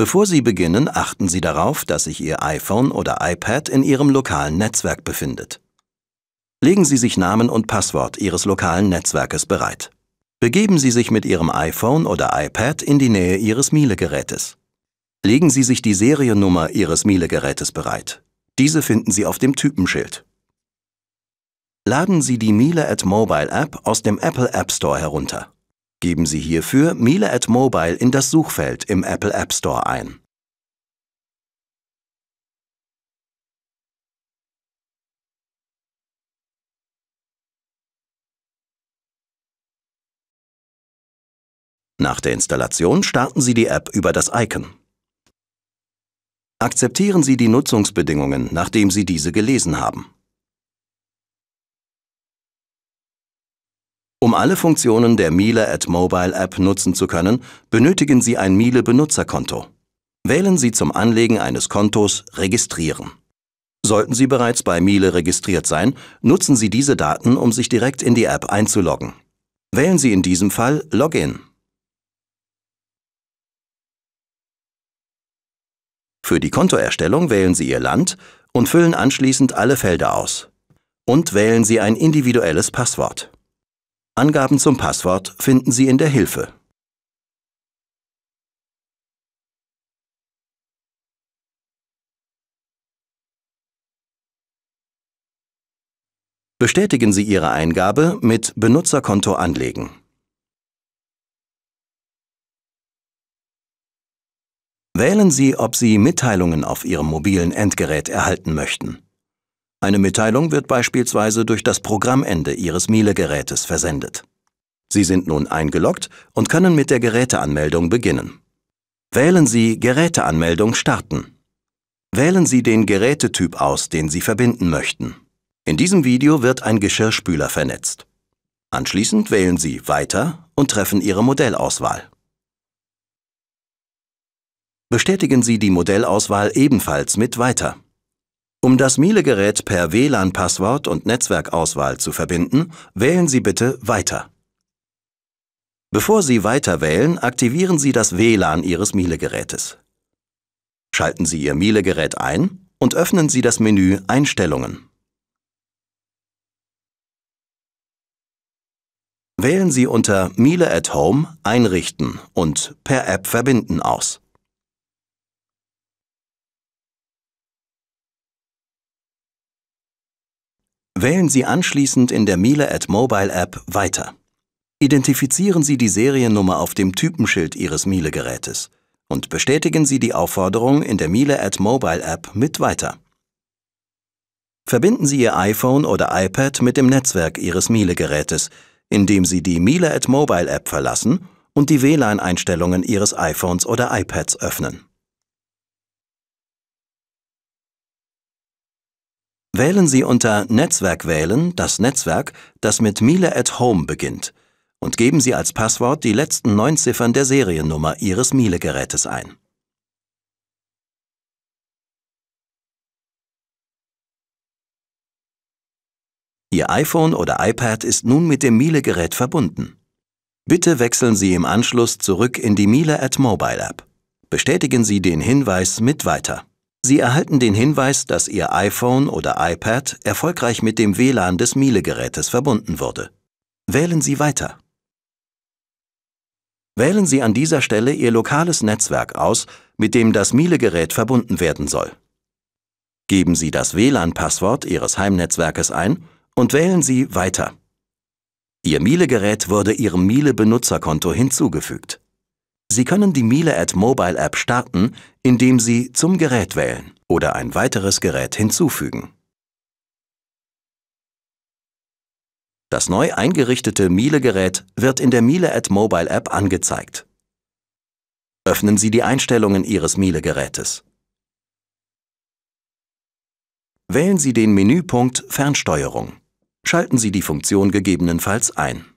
Bevor Sie beginnen, achten Sie darauf, dass sich Ihr iPhone oder iPad in Ihrem lokalen Netzwerk befindet. Legen Sie sich Namen und Passwort Ihres lokalen Netzwerkes bereit. Begeben Sie sich mit Ihrem iPhone oder iPad in die Nähe Ihres Miele-Gerätes. Legen Sie sich die Seriennummer Ihres Miele-Gerätes bereit. Diese finden Sie auf dem Typenschild. Laden Sie die Miele at Mobile App aus dem Apple App Store herunter. Geben Sie hierfür Miele at Mobile in das Suchfeld im Apple App Store ein. Nach der Installation starten Sie die App über das Icon. Akzeptieren Sie die Nutzungsbedingungen, nachdem Sie diese gelesen haben. Um alle Funktionen der Miele at Mobile App nutzen zu können, benötigen Sie ein Miele Benutzerkonto. Wählen Sie zum Anlegen eines Kontos Registrieren. Sollten Sie bereits bei Miele registriert sein, nutzen Sie diese Daten, um sich direkt in die App einzuloggen. Wählen Sie in diesem Fall Login. Für die Kontoerstellung wählen Sie Ihr Land und füllen anschließend alle Felder aus. Und wählen Sie ein individuelles Passwort. Angaben zum Passwort finden Sie in der Hilfe. Bestätigen Sie Ihre Eingabe mit Benutzerkonto anlegen. Wählen Sie, ob Sie Mitteilungen auf Ihrem mobilen Endgerät erhalten möchten. Eine Mitteilung wird beispielsweise durch das Programmende Ihres Miele-Gerätes versendet. Sie sind nun eingeloggt und können mit der Geräteanmeldung beginnen. Wählen Sie Geräteanmeldung starten. Wählen Sie den Gerätetyp aus, den Sie verbinden möchten. In diesem Video wird ein Geschirrspüler vernetzt. Anschließend wählen Sie Weiter und treffen Ihre Modellauswahl. Bestätigen Sie die Modellauswahl ebenfalls mit Weiter. Um das Miele-Gerät per WLAN-Passwort und Netzwerkauswahl zu verbinden, wählen Sie bitte Weiter. Bevor Sie Weiter wählen, aktivieren Sie das WLAN Ihres Miele-Gerätes. Schalten Sie Ihr Miele-Gerät ein und öffnen Sie das Menü Einstellungen. Wählen Sie unter Miele at Home Einrichten und Per App verbinden aus. Wählen Sie anschließend in der Miele at Mobile App Weiter. Identifizieren Sie die Seriennummer auf dem Typenschild Ihres Miele-Gerätes und bestätigen Sie die Aufforderung in der Miele at Mobile App mit Weiter. Verbinden Sie Ihr iPhone oder iPad mit dem Netzwerk Ihres Miele-Gerätes, indem Sie die Miele at Mobile App verlassen und die WLAN-Einstellungen Ihres iPhones oder iPads öffnen. Wählen Sie unter Netzwerk wählen das Netzwerk, das mit Miele at Home beginnt und geben Sie als Passwort die letzten neun Ziffern der Seriennummer Ihres Miele-Gerätes ein. Ihr iPhone oder iPad ist nun mit dem Miele-Gerät verbunden. Bitte wechseln Sie im Anschluss zurück in die Miele at Mobile App. Bestätigen Sie den Hinweis mit Weiter. Sie erhalten den Hinweis, dass Ihr iPhone oder iPad erfolgreich mit dem WLAN des Miele-Gerätes verbunden wurde. Wählen Sie weiter. Wählen Sie an dieser Stelle Ihr lokales Netzwerk aus, mit dem das Miele-Gerät verbunden werden soll. Geben Sie das WLAN-Passwort Ihres Heimnetzwerkes ein und wählen Sie Weiter. Ihr Miele-Gerät wurde Ihrem Miele-Benutzerkonto hinzugefügt. Sie können die Miele at Mobile App starten, indem Sie zum Gerät wählen oder ein weiteres Gerät hinzufügen. Das neu eingerichtete Miele-Gerät wird in der Miele at Mobile App angezeigt. Öffnen Sie die Einstellungen Ihres Miele-Gerätes. Wählen Sie den Menüpunkt Fernsteuerung. Schalten Sie die Funktion gegebenenfalls ein.